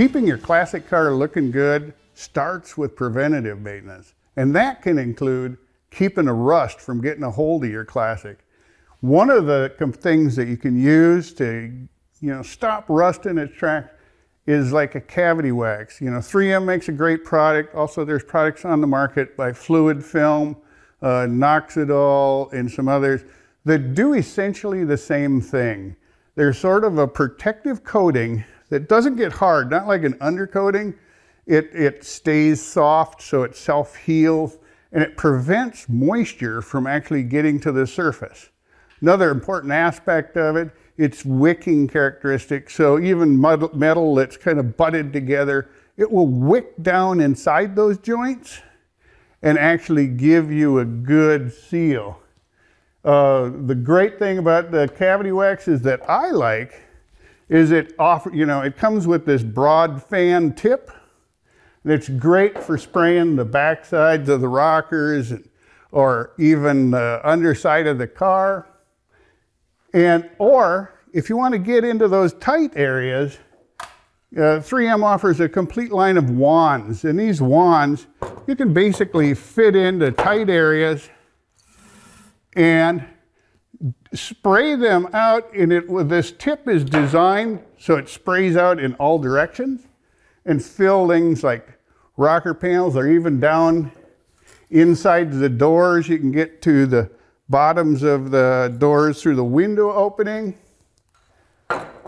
Keeping your classic car looking good starts with preventative maintenance, and that can include keeping the rust from getting a hold of your classic. One of the things that you can use to you know, stop rust in its tracks is like a cavity wax. You know, 3M makes a great product. Also, there's products on the market by Fluid Film, uh, Noxudol, and some others that do essentially the same thing. They're sort of a protective coating that doesn't get hard, not like an undercoating. It, it stays soft so it self-heals and it prevents moisture from actually getting to the surface. Another important aspect of it, its wicking characteristic. So even metal that's kind of butted together, it will wick down inside those joints and actually give you a good seal. Uh, the great thing about the cavity wax is that I like is it offer, you know, it comes with this broad fan tip. And it's great for spraying the back sides of the rockers or even the underside of the car. And, or if you want to get into those tight areas, uh, 3M offers a complete line of wands. And these wands, you can basically fit into tight areas and spray them out and it this tip is designed so it sprays out in all directions and fill things like rocker panels or even down inside the doors. You can get to the bottoms of the doors through the window opening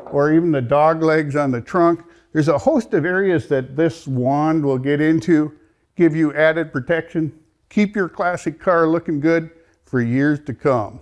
or even the dog legs on the trunk. There's a host of areas that this wand will get into give you added protection keep your classic car looking good for years to come